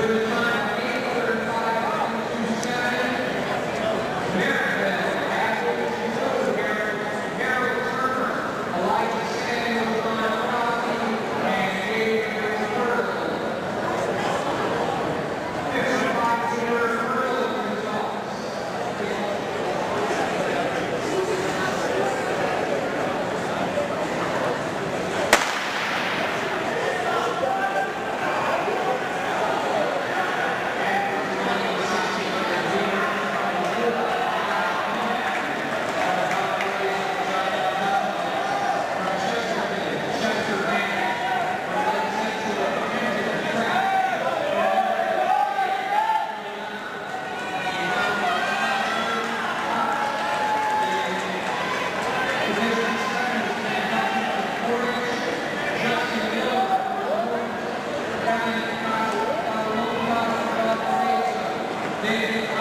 With They